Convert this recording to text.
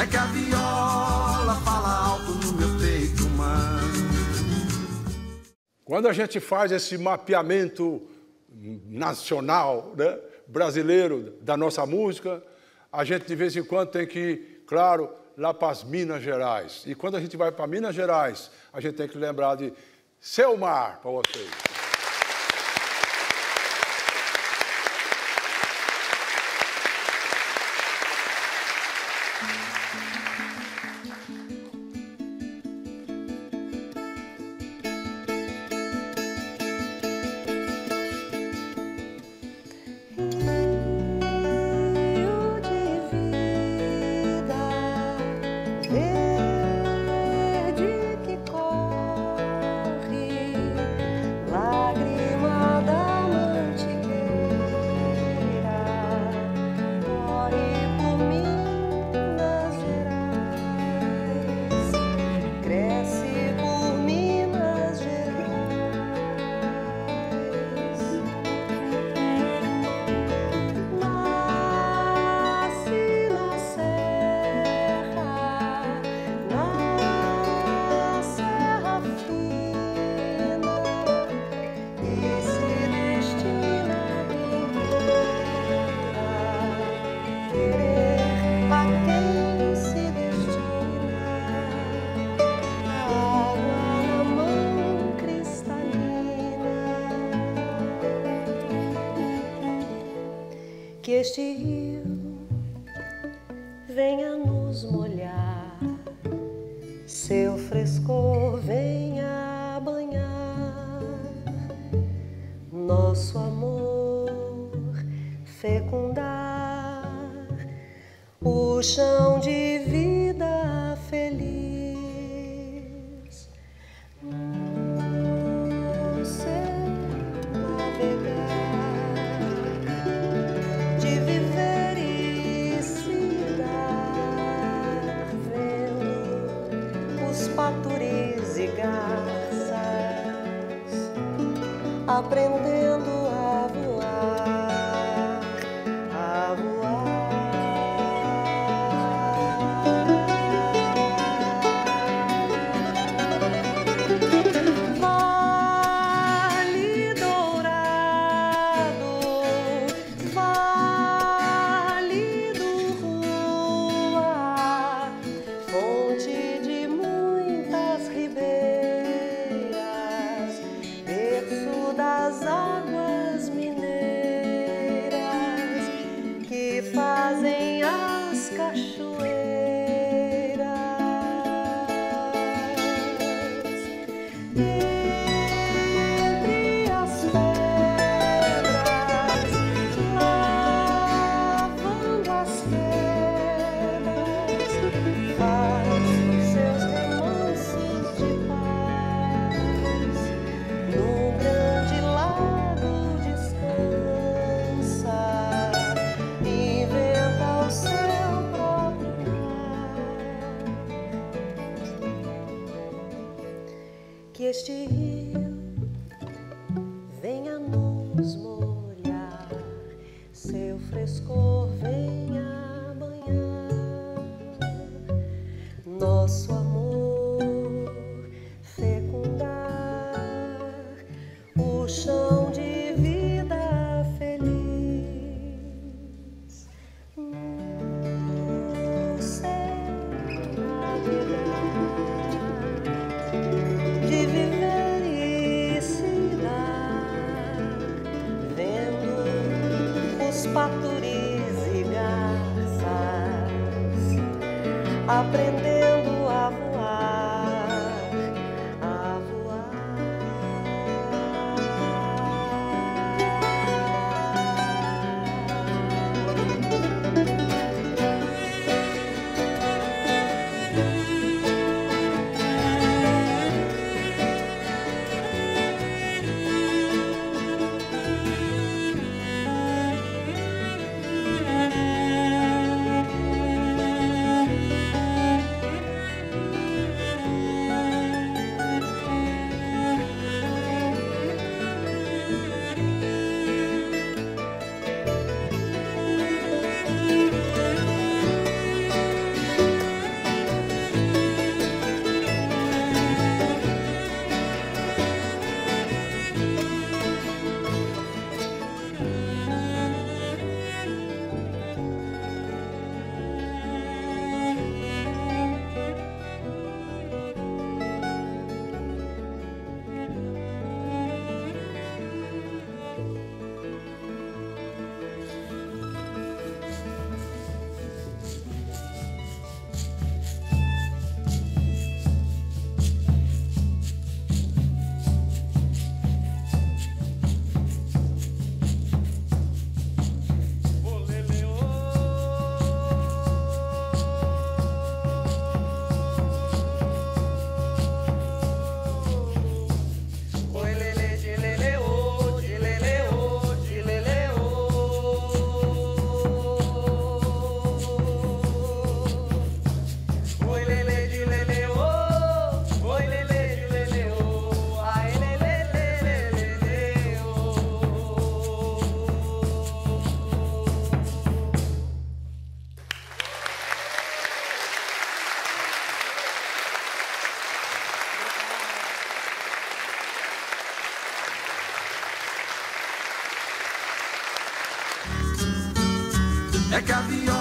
É que a viola fala alto no meu peito, mãe. Quando a gente faz esse mapeamento nacional, né, brasileiro da nossa música, a gente de vez em quando tem que claro, lá para as Minas Gerais. E quando a gente vai para Minas Gerais, a gente tem que lembrar de Seu Mar para vocês. Este rio venha nos molhar, seu frescor venha banhar. Nosso amor fecundar o chão de aprendendo a voar, Música Que este rio venha nos molhar, seu frescor venha banhar nosso amor É que a viola